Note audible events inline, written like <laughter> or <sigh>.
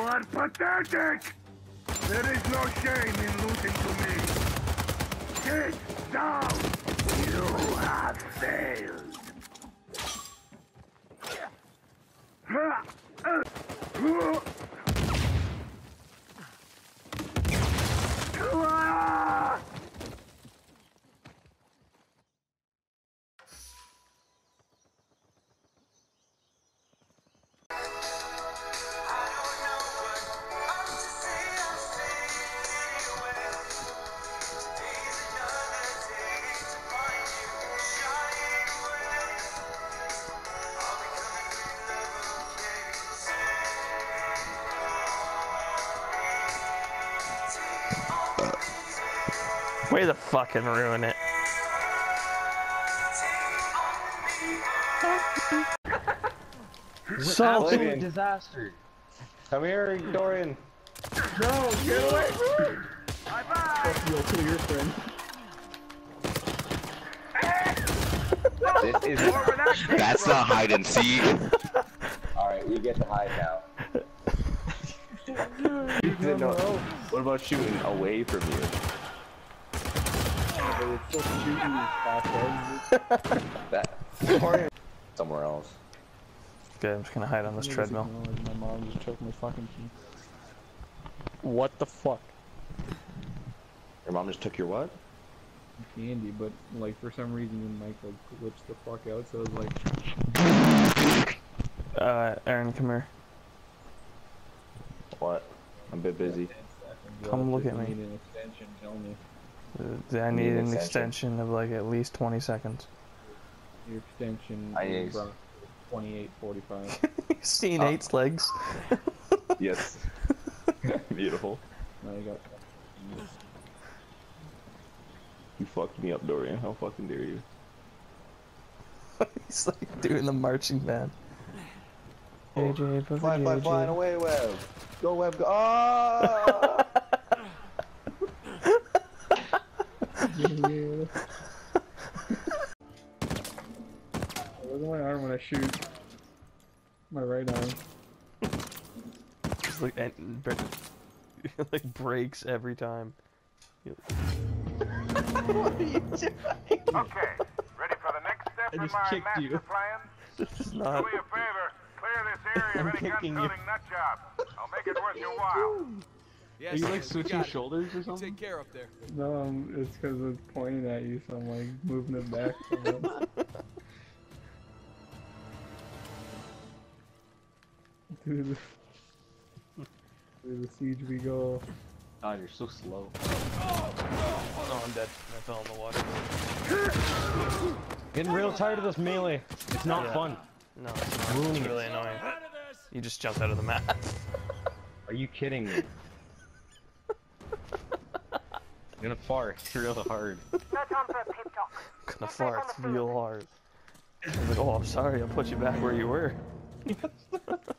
are pathetic! There is no shame in losing to me. Sit down! You have failed. Way to fucking ruin it. So Oblivion. disaster. Come here, Dorian. No, get away from me! You'll kill your friend. This is. That's not hide and seek. <laughs> Alright, we get to hide now. <laughs> <laughs> You didn't. What about shooting away from you? But it's still shooting these assholes. That. Dorian. Somewhere else. Good, I'm just gonna hide on this treadmill. My mom just choked my fucking key. What the fuck? Your mom just took your what? Candy, but like for some reason the mic like glitched the fuck out, so I was like Uh, Aaron, come here. What? I'm a bit busy. Come look at me. Need an extension, tell me. Uh, I Need need an an extension. extension of like at least 20 seconds. Your extension I is need- about 2845. <laughs> you seen Oh. eight's legs? <laughs> Yes. <laughs> Beautiful. now you got You fucked me up, Dorian. How fucking dare you? He's like doing the marching band. AJ, put Fly, fly, fly away, web. Go, web, go. Ah! Yeah. Look at my arm when I shoot. My right arm. It's like, and, <laughs> bre- like breaks every time. <laughs> what are You- doing? Okay, ready for the next step I in just my kicked master you. plan? <laughs> This is Do not. me a favor, clear this area I'm of any kicking you. gun-toting nutjob. I'll make it worth your while. Yes, Are you like switching shoulders or something? Take care up there. No, um, it's because it's pointing at you, so I'm like moving it back. somewhat. <laughs> Through the, through the siege we go. God, you're so slow. Oh, I'm dead. I fell in the water. Getting real tired of this melee. It's not Yeah. fun. No, it's not. It's really annoying. You just jumped out of the map. Are you kidding me? I'm gonna fart <laughs> real hard. No time for a pep talk. Gonna fart real hard. I was like, oh, I'm sorry. I'll put you back where you were. <laughs> <laughs>